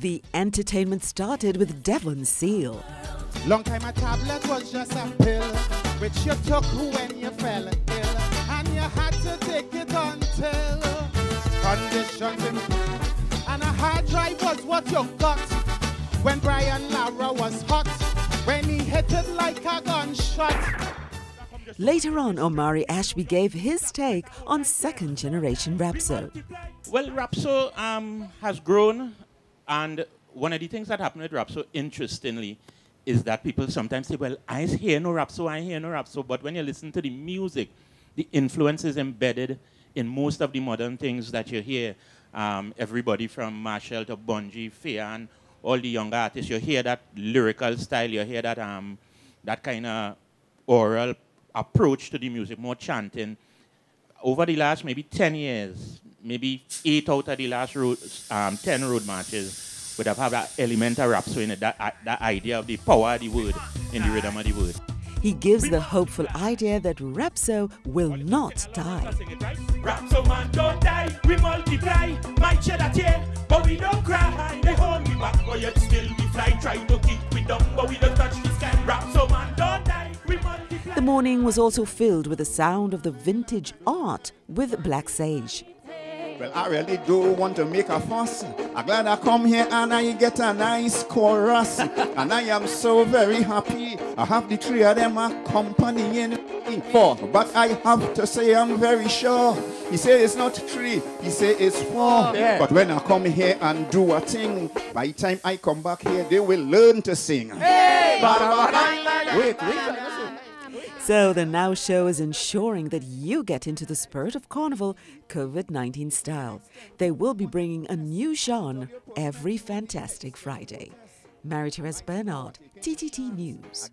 The entertainment started with Devon Seale. Long time a tablet was just a pill, which you took when you fell ill, and you had to take it until conditions improved. And a hard drive was what you got when Brian Lara was hot, when he hit it like a gunshot. Later on, Omari Ashby gave his take on second generation Rapso. Well, Rapso um, has grown, and one of the things that happened with Rapso, interestingly, is that people sometimes say, well, I hear no Rapso, I hear no Rapso, but when you listen to the music, the influence is embedded in most of the modern things that you hear. Um, everybody from Machel to Bunji, Fay-Ann, all the younger artists, you hear that lyrical style, you hear that, um, that kind of oral approach to the music, more chanting. Over the last maybe 10 years, maybe eight out of the last road, um, 10 road marches would have had that element of rap, so in that, uh, that idea of the power of the word in the rhythm of the word. He gives the hopeful idea that Rapso will not die. Rapso man don't die, we multiply. Might shed a tear, but we don't cry. They hold me back, but yet still we fly. Try to keep we down, but we don't touch the sky. Rapso man don't die, we multiply. The morning was also filled with the sound of the vintage art with Black Sage. Well, I really do want to make a fuss. I'm glad I come here and I get a nice chorus. and I am so very happy. I have the three of them accompanying me. Four. But I have to say I'm very sure. He say it's not three, he say it's four. Yeah. But when I come here and do a thing, by the time I come back here, they will learn to sing. Wait, wait. So the Now Show is ensuring that you get into the spirit of Carnival COVID 19 style. They will be bringing a new genre every fantastic Friday. Marie-Therese Bernard, TTT News.